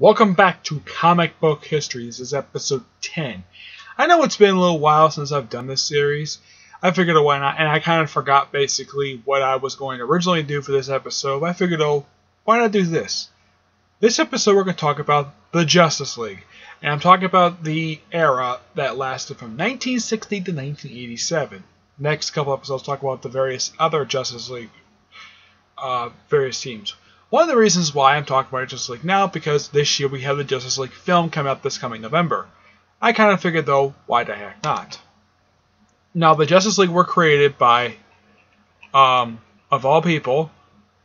Welcome back to Comic Book History. This is episode 10. I know it's been a little while since I've done this series. I figured, why not? And I kind of forgot basically what I was going to originally do for this episode. I figured, oh, why not do this? This episode, we're going to talk about the Justice League. And I'm talking about the era that lasted from 1960 to 1987. Next couple episodes, talk about the various other Justice League, uh, various teams. One of the reasons why I'm talking about Justice League now because this year we have the Justice League film come out this coming November. I kind of figured though, why the heck not? Now the Justice League were created by, um, of all people,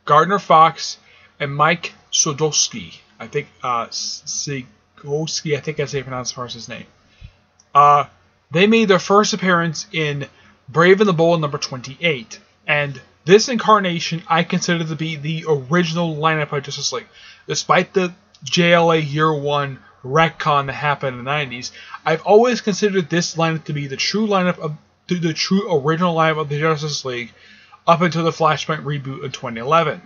Gardner Fox and Mike Sudowski. I think uh, Sigolski. I think how you pronounce his name. Uh, they made their first appearance in Brave and the Bold number 28, and this incarnation I consider to be the original lineup of Justice League. Despite the JLA Year 1 retcon that happened in the 90s, I've always considered this lineup to be the true lineup of the true original lineup of the Justice League up until the Flashpoint reboot in 2011.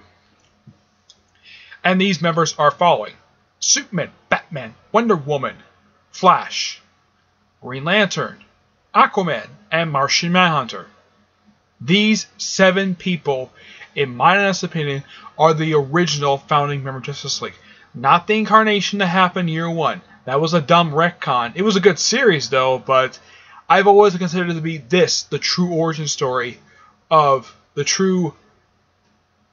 And these members are following Superman, Batman, Wonder Woman, Flash, Green Lantern, Aquaman, and Martian Manhunter. These seven people, in my honest opinion, are the original founding member of Justice League. Not the incarnation that happened year one. That was a dumb retcon. It was a good series though, but I've always considered to be this, the true origin story of the true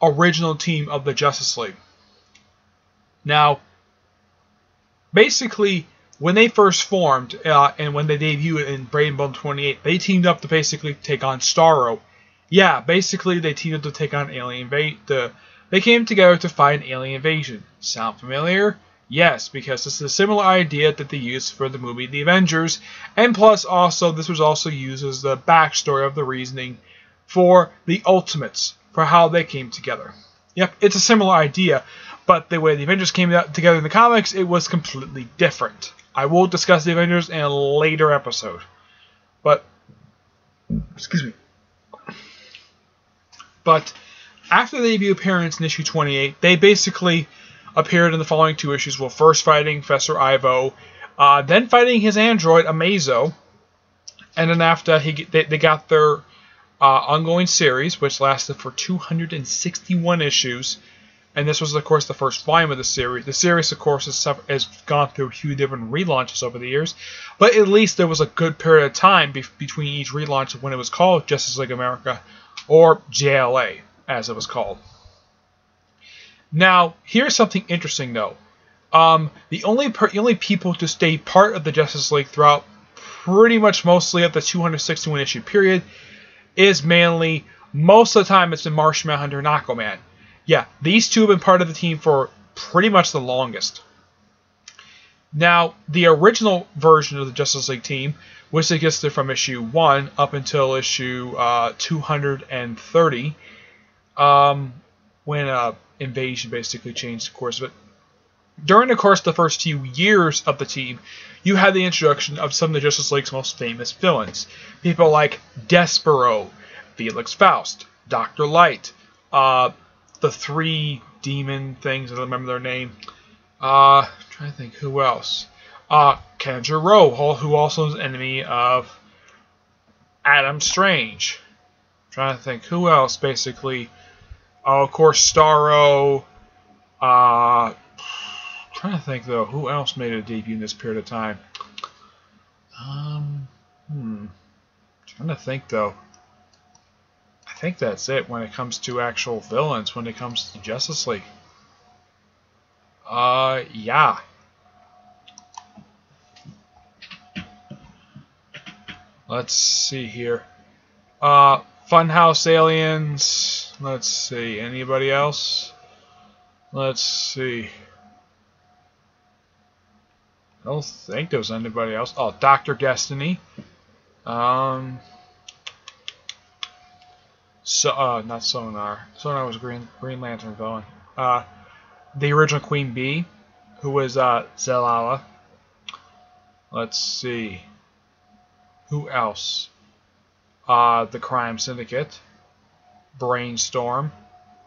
original team of the Justice League. Now, basically, when they first formed uh, and when they debuted in Brave Bone 28, they teamed up to basically take on Starro yeah, basically they teamed up to take on alien invade. The they came together to fight an alien invasion. Sound familiar? Yes, because this is a similar idea that they used for the movie The Avengers, and plus also this was also used as the backstory of the reasoning for the Ultimates for how they came together. Yep, it's a similar idea, but the way the Avengers came together in the comics, it was completely different. I will discuss the Avengers in a later episode. But excuse me. But after the debut appearance in issue 28, they basically appeared in the following two issues. Well, first fighting Professor Ivo, uh, then fighting his android Amazo, and then after he they, they got their uh, ongoing series, which lasted for 261 issues. And this was, of course, the first volume of the series. The series, of course, has, has gone through a few different relaunches over the years, but at least there was a good period of time be between each relaunch when it was called Justice League America or JLA, as it was called. Now, here's something interesting, though. Um, the only the only people to stay part of the Justice League throughout pretty much mostly of the 261 issue period is mainly most of the time it's been Martian Manhunter and Aquaman. Yeah, these two have been part of the team for pretty much the longest. Now, the original version of the Justice League team which it gets there from issue 1 up until issue uh, 230, um, when uh, Invasion basically changed the course of it. During the course of the first few years of the team, you had the introduction of some of the Justice League's most famous villains. People like Despero, Felix Faust, Dr. Light, uh, the three demon things, I don't remember their name. Uh, I'm trying to think who else. Uh, Kanjar Ro, who also is an enemy of Adam Strange. I'm trying to think who else basically. Oh, of course, Starro. Uh, trying to think though, who else made a debut in this period of time? Um, hmm. Trying to think though. I think that's it when it comes to actual villains. When it comes to Justice League. Uh, yeah. Let's see here. Uh, Funhouse Aliens. Let's see. Anybody else? Let's see. I don't think there was anybody else. Oh, Doctor Destiny. Um. So, uh, not Sonar. Sonar was Green Green Lantern villain. Uh, the original Queen Bee, who was uh Zelala. Let's see. Who else? Uh, the Crime Syndicate, Brainstorm,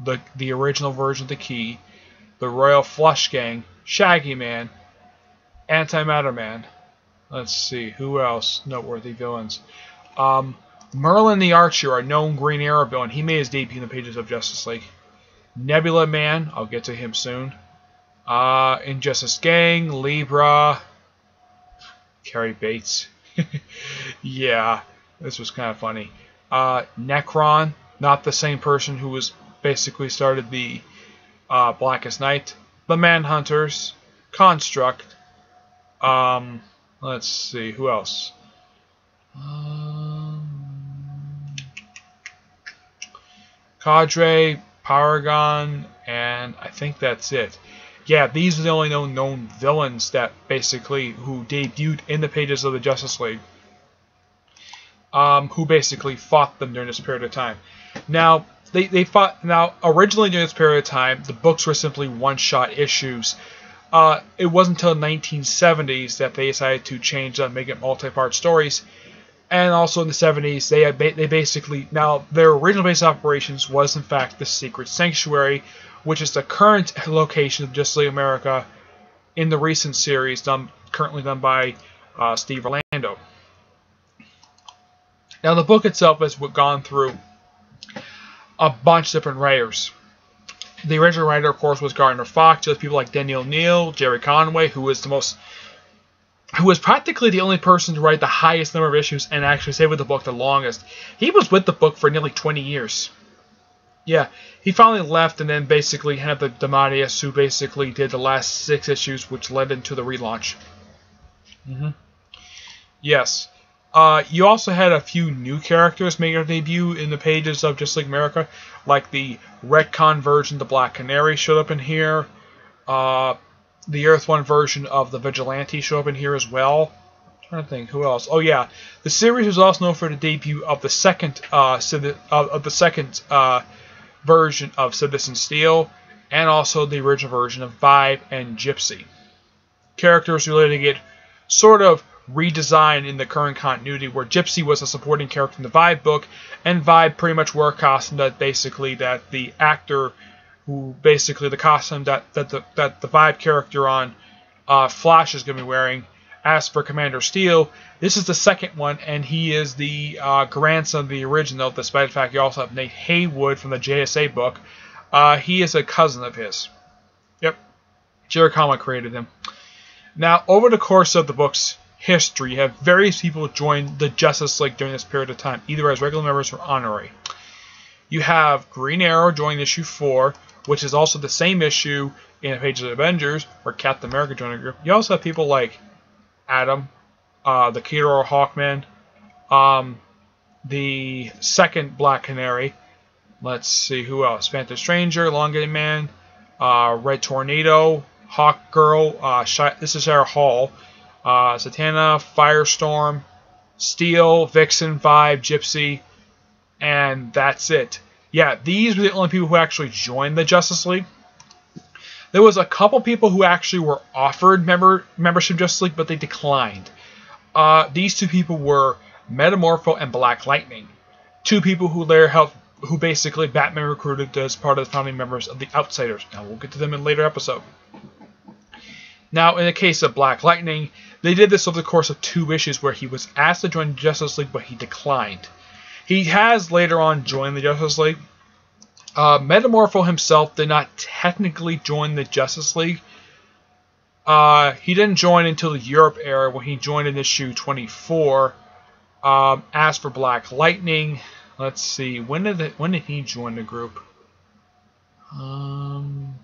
the the original version of the Key, the Royal Flush Gang, Shaggy Man, Antimatter Man. Let's see, who else? Noteworthy villains. Um, Merlyn the Archer, a known Green Arrow villain. He made his debut in the pages of Justice League. Nebula Man, I'll get to him soon. Uh, Injustice Gang, Libra, Cary Bates. yeah, this was kind of funny. Uh, Nekron, not the same person who was basically started the uh, Blackest Night. The Manhunters, Construct. Um, let's see, who else? Um, Cadre, Paragon, and I think that's it. Yeah, these are the only known known villains that basically who debuted in the pages of the Justice League. Um, who basically fought them during this period of time. Now, they, they fought now originally during this period of time, the books were simply one-shot issues. Uh, it wasn't until the 1970s that they decided to change them, make it multi-part stories and also in the 70s they they basically now their original base operations was in fact the secret sanctuary which is the current location of Justice League America in the recent series done currently done by uh, Steve Orlando now the book itself has gone through a bunch of different writers the original writer of course was Gardner Fox there's people like Daniel O'Neil Gerry Conway who is the most who was practically the only person to write the highest number of issues and actually stay with the book the longest. He was with the book for nearly 20 years. Yeah, he finally left and then basically had the DeMatteis who basically did the last six issues, which led into the relaunch. Mm-hmm. Yes. Uh, you also had a few new characters make their debut in the pages of Justice League America, like the retcon version, the Black Canary showed up in here. Uh, the Earth One version of the Vigilante showed up in here as well. I'm trying to think who else. Oh yeah, the series was also known for the debut of the second uh, of the second uh, version of Citizen Steel, and also the original version of Vibe and Gypsy. Characters related to get sort of redesigned in the current continuity, where Gypsy was a supporting character in the Vibe book, and Vibe pretty much wore a costume that basically that the actor who basically the costume that that the that the Vibe character on uh, Flash is going to be wearing. As for Commander Steel, this is the second one, and he is the uh, grandson of the original, despite the fact you also have Nate Heywood from the JSA book. Uh, he is a cousin of his. Yep. Conway created him. Now, over the course of the book's history, you have various people join the Justice League during this period of time, either as regular members or honorary. You have Green Arrow joining issue 4, which is also the same issue in the pages of Avengers, where Captain America joined the group. You also have people like Atom, uh, the Killer Hawkman, um, the second Black Canary. Let's see who else: Phantom Stranger, Elongated Man, uh, Red Tornado, Hawk Girl. Uh, this is Shayera Hol, uh, Zatanna, Firestorm, Steel, Vixen, Vibe, Gypsy, and that's it yeah, these were the only people who actually joined the Justice League. There was a couple people who actually were offered member membership Justice League, but they declined. Uh, these two people were Metamorpho and Black Lightning, two people who later helped, who basically Batman recruited as part of the founding members of the Outsiders. Now we'll get to them in a later episode. Now, in the case of Black Lightning, they did this over the course of two issues where he was asked to join Justice League, but he declined. He has later on joined the Justice League. Uh, Metamorpho himself did not technically join the Justice League. Uh, he didn't join until the Europe era when he joined in issue 24. Um, as for Black Lightning, let's see, when did it, when did he join the group? Um,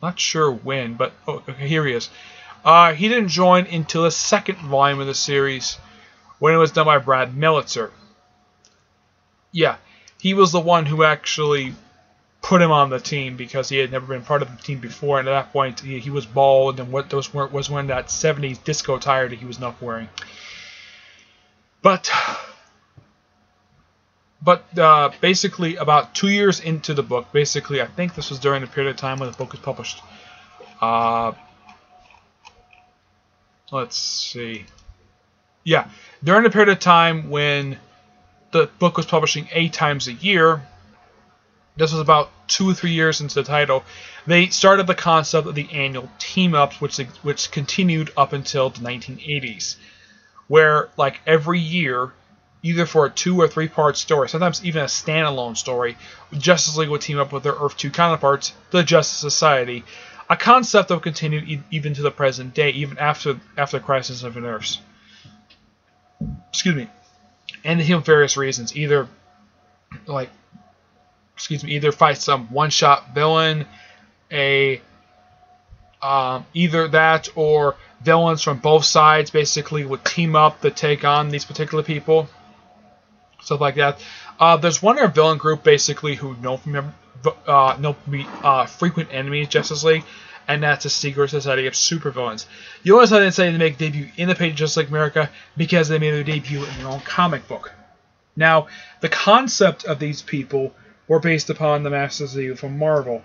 not sure when, but oh, okay, here he is. Uh, he didn't join until the second volume of the series when it was done by Brad Meltzer yeah, he was the one who actually put him on the team because he had never been part of the team before, and at that point he, he was bald, and what those were, was wearing that '70s disco attire that he was not wearing. But, but uh, basically, about two years into the book, basically, I think this was during the period of time when the book was published. Uh, let's see. Yeah, during the period of time when the book was publishing eight times a year, this was about two or three years into the title, they started the concept of the annual team ups, which which continued up until the 1980s, where like every year, either for a two or three part story, sometimes even a standalone story, Justice League would team up with their Earth 2 counterparts, the Justice Society, a concept that will continue e- even to the present day, even after after Crisis of Earth. Excuse me, and for various reasons, either like excuse me, either fight some one-shot villain, a um, either that or villains from both sides basically would team up to take on these particular people, stuff like that. Uh, there's one other villain group basically who know from uh, be uh, frequent enemies Justice League, and that's the Secret Society of Supervillains. The only reason I didn't say they make debut in the page Justice League America because they made their debut in their own comic book. Now, the concept of these people were based upon the Masters of Evil from Marvel.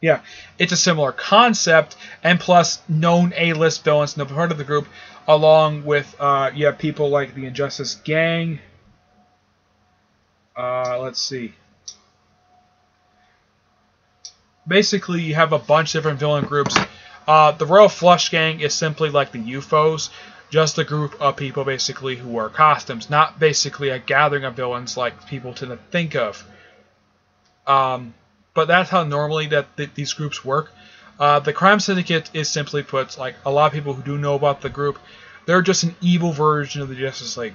Yeah, it's a similar concept, and plus known A-list villains, no part of the group, along with uh, you have people like the Injustice Gang. Uh, let's see. Basically, you have a bunch of different villain groups. Uh, the Royal Flush Gang is simply like the UFOs, just a group of people basically who wear costumes, not basically a gathering of villains like people tend to think of. Um, but that's how normally that th- these groups work. Uh, the crime syndicate is simply put like a lot of people who do know about the group. They're just an evil version of the Justice League.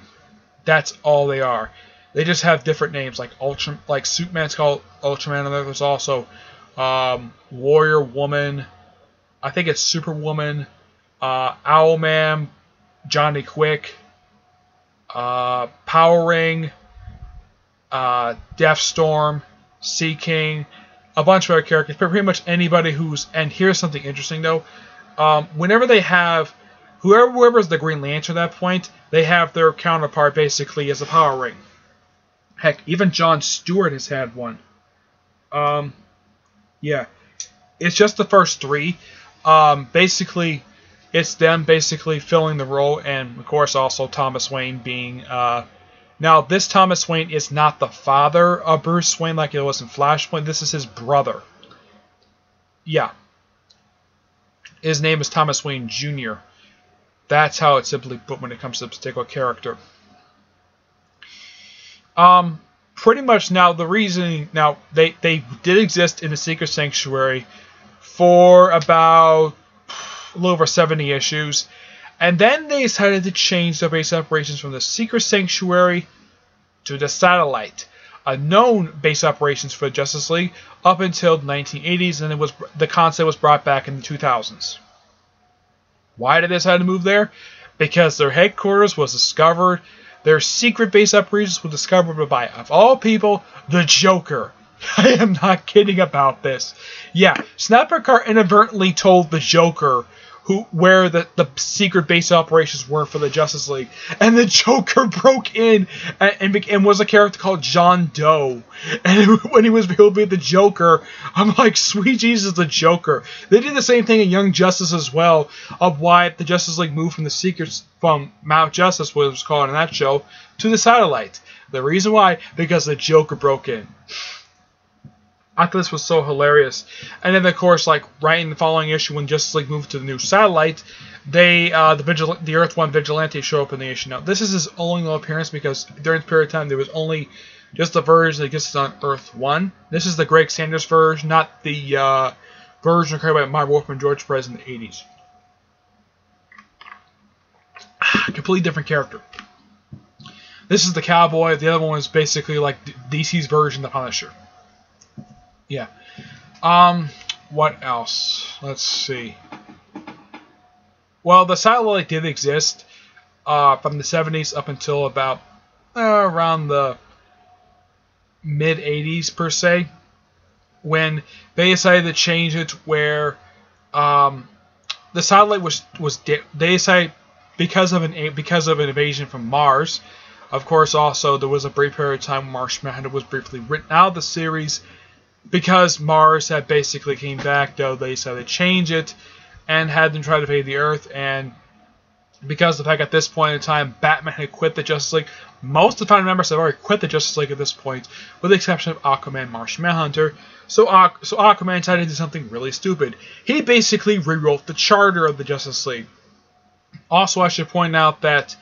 That's all they are. They just have different names, like Ultra, like Superman's called Ultraman, and there's also um, Warrior Woman. I think it's Superwoman, uh, Owlman, Johnny Quick, uh, Power Ring, uh, Deathstorm. Sea King, a bunch of other characters, but pretty much anybody who's. And here's something interesting though. Um, whenever they have whoever whoever's the Green Lantern at that point, they have their counterpart basically as a power ring. Heck, even John Stewart has had one. Um, yeah, it's just the first three. Um, basically, it's them basically filling the role, and of course also Thomas Wayne being uh, now, this Thomas Wayne is not the father of Bruce Wayne like it was in Flashpoint. This is his brother. Yeah. His name is Thomas Wayne Jr. That's how it's simply put when it comes to this particular character. Um, pretty much now the reasoning now they they did exist in the Secret Sanctuary for about a little over 70 issues and then they decided to change their base operations from the Secret Sanctuary to the Satellite, a known base operations for the Justice League up until the 1980s, and it was the concept was brought back in the 2000s. Why did they decide to move there? Because their headquarters was discovered. Their secret base operations were discovered by, of all people, the Joker. I am not kidding about this. Yeah, Snapper inadvertently told the Joker who where the, the secret base operations were for the Justice League. And the Joker broke in and, and, and was a character called John Doe. And when he was revealed to be the Joker, I'm like, sweet Jesus, the Joker. They did the same thing in Young Justice as well, of why the Justice League moved from the secrets from Mount Justice, what it was called in that show, to the satellite. The reason why, because the Joker broke in. I thought this was so hilarious. And then, of course, like right in the following issue, when Justice League moved to the new satellite, they uh, the vigil- the Earth One vigilante show up in the issue. Now, this is his only little appearance because during this period of time there was only just the version that exists on Earth One. This is the Greg Sanders version, not the uh, version created by Marv Wolfman George Perez in the 80s. Completely different character. This is the cowboy. The other one is basically like DC's version of the Punisher. Yeah. Um, what else? Let's see. Well, the satellite did exist uh, from the 70s up until about uh, around the mid 80s per se, when they decided to change it where um, the satellite was was they decided because of an because of an invasion from Mars. Of course, also there was a brief period of time Manhunter was briefly written out of the series because Mars had basically came back, though they decided to change it and had them try to invade the Earth. And because the fact at this point in time, Batman had quit the Justice League. Most of the founding members have already quit the Justice League at this point, with the exception of Aquaman, Martian Manhunter. So, so Aquaman decided to do something really stupid. He basically rewrote the charter of the Justice League. Also, I should point out that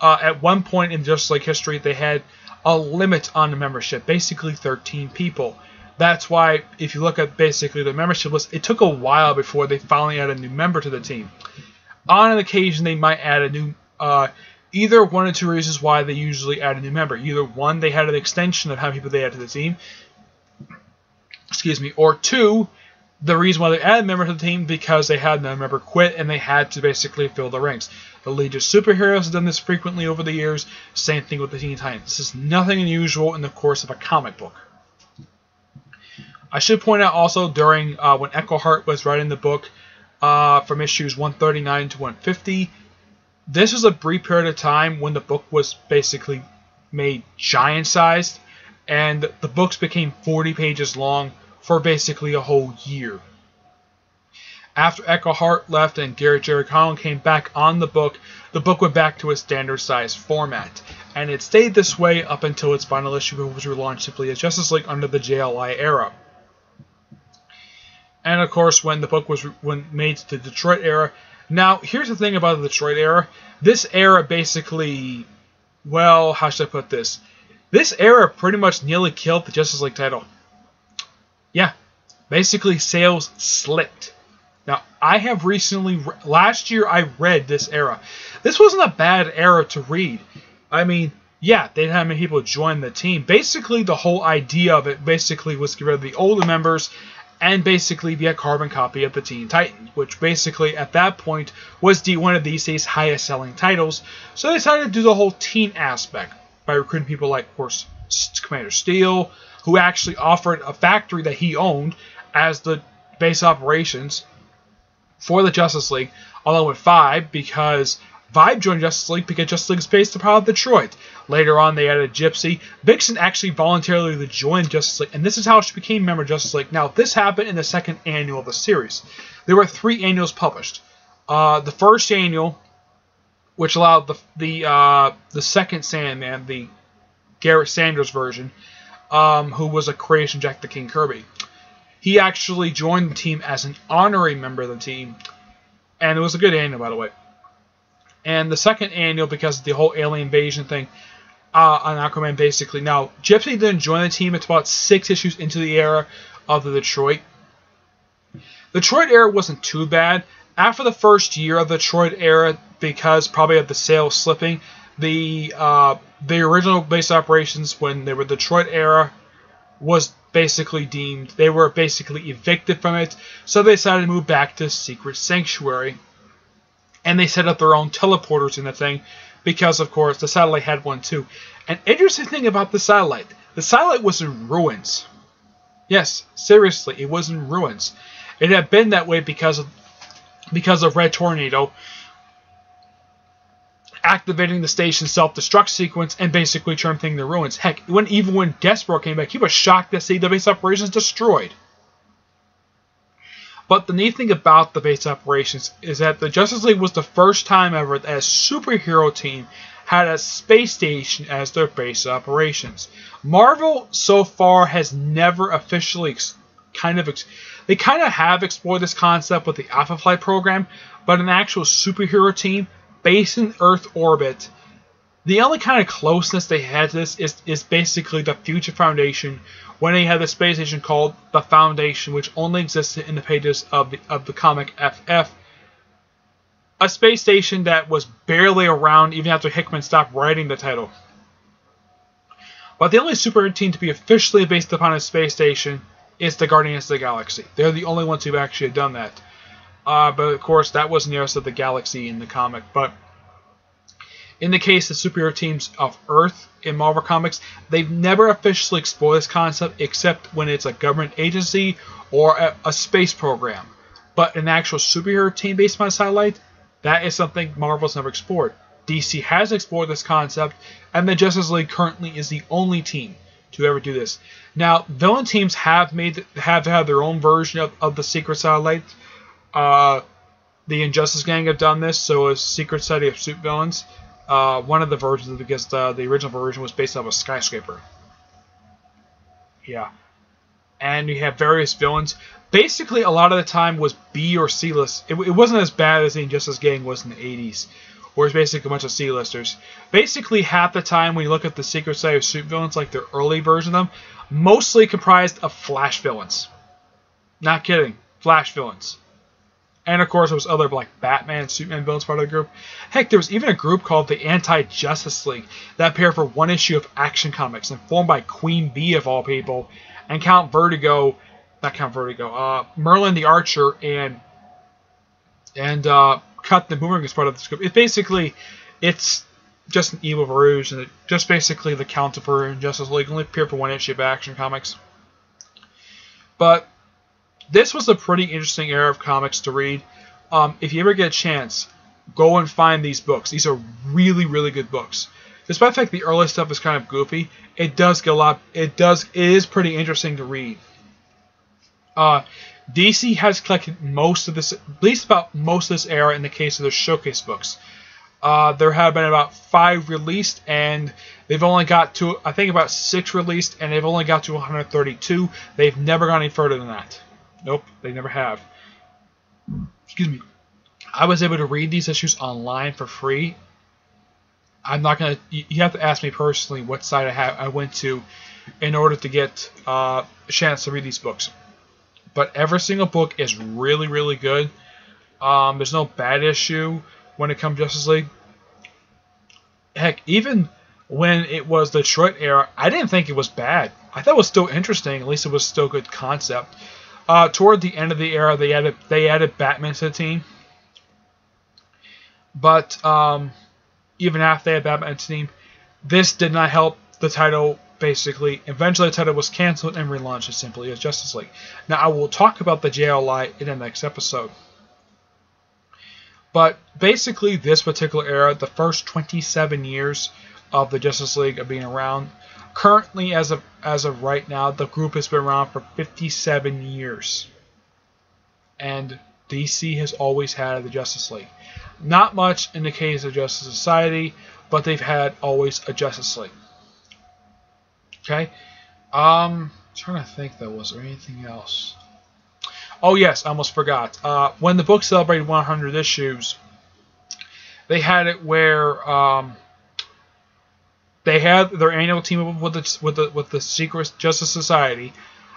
uh, at one point in Justice League history, they had a limit on the membership, basically 13 people. That's why, if you look at basically the membership list, it took a while before they finally added a new member to the team. On an occasion, they might add a new. Uh, either one or two reasons why they usually add a new member. Either one, they had an extension of how many people they add to the team. Excuse me. Or two, the reason why they added a member to the team because they had another member quit and they had to basically fill the ranks. The League of Superheroes has done this frequently over the years. Same thing with the Teen Titans. This is nothing unusual in the course of a comic book. I should point out also during uh, when Englehart was writing the book uh, from issues 139 to 150, this was a brief period of time when the book was basically made giant sized, and the books became 40 pages long for basically a whole year. After Englehart left and Garrett Gerry Conway came back on the book, the book went back to its standard size format, and it stayed this way up until its final issue, which was relaunched simply as Justice League under the JLI era. And of course, when the book was when made to the Detroit era. Now, here's the thing about the Detroit era. This era basically, well, how should I put this? This era pretty much nearly killed the Justice League title. Yeah, basically sales slipped. Now, I have recently, last year I read this era. This wasn't a bad era to read. I mean, yeah, they had many people join the team. Basically, the whole idea of it basically was to get rid of the older members and basically be a carbon copy of the Teen Titans, which basically at that point was the, one of days highest selling titles. So they decided to do the whole teen aspect by recruiting people like, of course, Commander Steel, who actually offered a factory that he owned as the base operations for the Justice League, along with Vibe, because Vibe joined Justice League because Justice League is based upon Detroit. Later on, they added Gypsy. Vixen actually voluntarily joined Justice League, and this is how she became member of Justice League. Now, this happened in the second annual of the series. There were three annuals published. Uh, the first annual, which allowed the the uh, the second Sandman, the Garrett Sanders version, um, who was a creation Jack the King Kirby. He actually joined the team as an honorary member of the team, and it was a good annual, by the way. And the second annual, because of the whole alien invasion thing uh, on Aquaman, basically. Now, Gypsy didn't join the team. It's about six issues into the era of the Detroit. The Detroit era wasn't too bad. After the first year of the Detroit era, because probably of the sales slipping, the uh, the original base operations when they were Detroit era was basically deemed they were basically evicted from it, so they decided to move back to Secret Sanctuary and they set up their own teleporters in the thing because, of course, the satellite had one too. An interesting thing about the satellite the satellite was in ruins. Yes, seriously, it was in ruins. It had been that way because of because of Red Tornado activating the station's self-destruct sequence and basically turning things to ruins. Heck, when even when Despero came back, he was shocked to see the base operations destroyed. But the neat thing about the base operations is that the Justice League was the first time ever that a superhero team had a space station as their base operations. Marvel so far has never officially kind of they kind of have explored this concept with the Alpha Flight program, but an actual superhero team based in Earth orbit. The only kind of closeness they had to this is, is basically the Future Foundation, when he had a space station called the Foundation, which only existed in the pages of the of the comic FF. A space station that was barely around even after Hickman stopped writing the title. But the only super team to be officially based upon a space station is the Guardians of the Galaxy. They're the only ones who've actually done that. Uh, but of course, that was nearest of the galaxy in the comic. But in the case of superhero teams of Earth in Marvel Comics, they've never officially explored this concept except when it's a government agency or a, a space program. But an actual superhero team based on a satellite, that is something Marvel's never explored. DC has explored this concept, and the Justice League currently is the only team to ever do this. Now, villain teams have made have had their own version of, of the secret satellite. Uh, the Injustice Gang have done this. So is Secret Society of Supervillains. Uh, one of the versions, because the, the original version was based off a skyscraper. Yeah. And you have various villains. Basically, a lot of the time was B or C list. It, it wasn't as bad as the Injustice Gang was in the 80s, where it's basically a bunch of C listers. Basically, half the time when you look at the Secret Society of Supervillains, like their early version of them, mostly comprised of Flash villains. Not kidding. Flash villains. And of course, there was other like Batman, Superman villains part of the group. Heck, there was even a group called the Anti-Justice League that appeared for one issue of Action Comics and formed by Queen Bee of all people, and Count Vertigo, not Count Vertigo, uh, Merlyn the Archer, and and uh, Cut the Boomerang as part of this group. It basically, it's just an evil rouge, and it just basically the Count counter for Justice League only appeared for one issue of Action Comics. But this was a pretty interesting era of comics to read. Um, if you ever get a chance, go and find these books. These are really, really good books. Despite the fact the early stuff is kind of goofy, it does get a lot. It does. It is pretty interesting to read. Uh, DC has collected most of this, at least about most of this era in the case of the showcase books. Uh, there have been about five released, and they've only got to, I think, about six released, and they've only got to 132. They've never gone any further than that. Nope, they never have. Excuse me. I was able to read these issues online for free. I'm not gonna. You have to ask me personally what site I have I went to in order to get uh, a chance to read these books. But every single book is really, really good. Um, there's no bad issue when it comes to Justice League. Heck, even when it was the Detroit era, I didn't think it was bad. I thought it was still interesting. At least it was still good concept. Uh, toward the end of the era, they added they added Batman to the team. But um, even after they had Batman to the team, this did not help the title. Basically, eventually the title was canceled and relaunched as simply as Justice League. Now I will talk about the JLI in the next episode. But basically, this particular era, the first 27 years of the Justice League of being around, Currently, as of as of right now, the group has been around for 57 years, and DC has always had the Justice League. Not much in the case of Justice Society, but they've had always a Justice League. Okay, um, I'm trying to think though, was there anything else? Oh yes, I almost forgot. Uh, when the book celebrated 100 issues, they had it where um, they had their annual team up with the with the with the Secret Justice Society.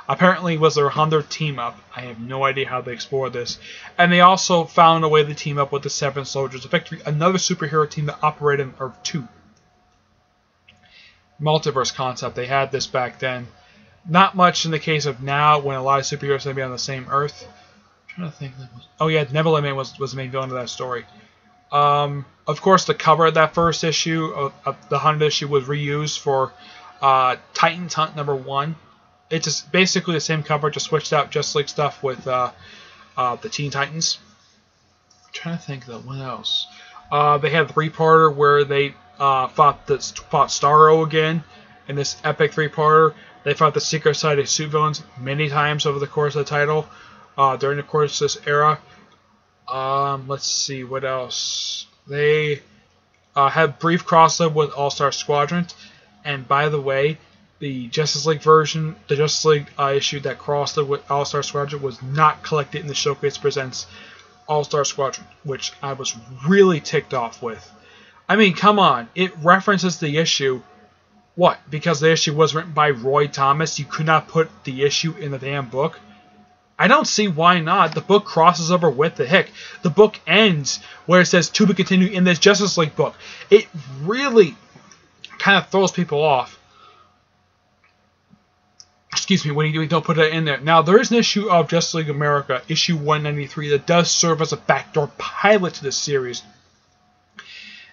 Apparently, was their hundredth team up. I have no idea how they explored this. And they also found a way to team up with the Seven Soldiers of Victory, another superhero team that operated in Earth Two. Multiverse concept. They had this back then. Not much in the case of now, when a lot of superheroes may be on the same Earth. I'm trying to think. Oh yeah, Nebula Man was was the main villain of that story. Um, of course, the cover of that first issue of, of the Hunt issue was reused for uh, Titans Hunt number one. It's basically the same cover, just switched out just like stuff with uh, uh, the Teen Titans. I'm trying to think though, what else? Uh, they had a three-parter where they uh, fought the fought Starro again in this epic three-parter. They fought the Secret Society of Suit Villains many times over the course of the title uh, during the course of this era. Um, let's see what else. They uh, had brief crossover with All Star Squadron, and by the way, the Justice League version, the Justice League uh, issue that crossed with All Star Squadron was not collected in the Showcase Presents All Star Squadron, which I was really ticked off with. I mean, come on, it references the issue. What? Because the issue was written by Roy Thomas, you could not put the issue in the damn book? I don't see why not. The book crosses over with the Hick. The book ends where it says to be continued in this Justice League book. It really kind of throws people off. Excuse me, when you don't put it in there. Now, there is an issue of Justice League America, issue 193, that does serve as a backdoor pilot to this series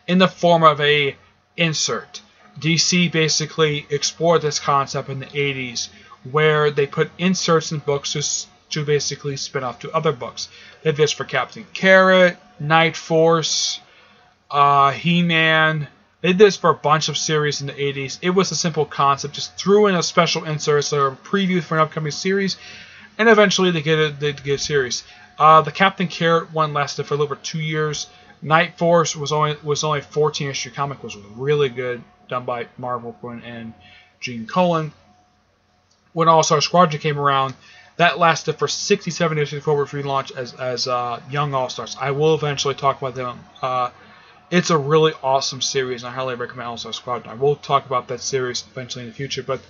in the form of a insert. DC basically explored this concept in the 80s where they put inserts in books to basically spin off to other books. They did this for Captain Carrot, Night Force, uh, He-Man. They did this for a bunch of series in the 80s. It was a simple concept, just threw in a special insert or a preview for an upcoming series, and eventually they get a, they get a series. Uh, the Captain Carrot one lasted for a little over two years. Night Force was only was only a 14 issue comic, was really good, done by Marvel and Gene Colan. When All Star Squadron came around, that lasted for 67 issues before it relaunch as as uh, Young All Stars. I will eventually talk about them. Uh, it's a really awesome series, and I highly recommend All Star Squadron. I will talk about that series eventually in the future, but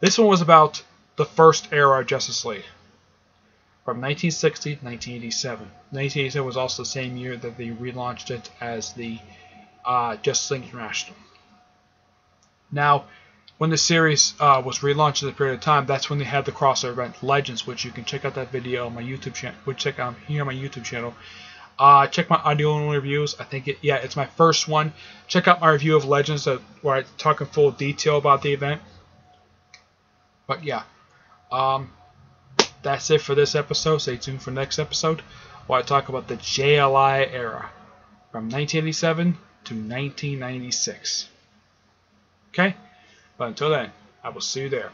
this one was about the first era of Justice League from 1960 to 1987. 1987 was also the same year that they relaunched it as the uh, Justice League International. Now, when the series uh, was relaunched at the period of time, that's when they had the crossover event Legends, which you can check out that video on my YouTube channel. Which check out here on my YouTube channel. Uh, check my audio only reviews. I think it, yeah, it's my first one. Check out my review of Legends, uh, where I talk in full detail about the event. But yeah, um, that's it for this episode. Stay tuned for next episode where I talk about the JLI era from 1987 to 1996. Okay? But until then, I will see you there.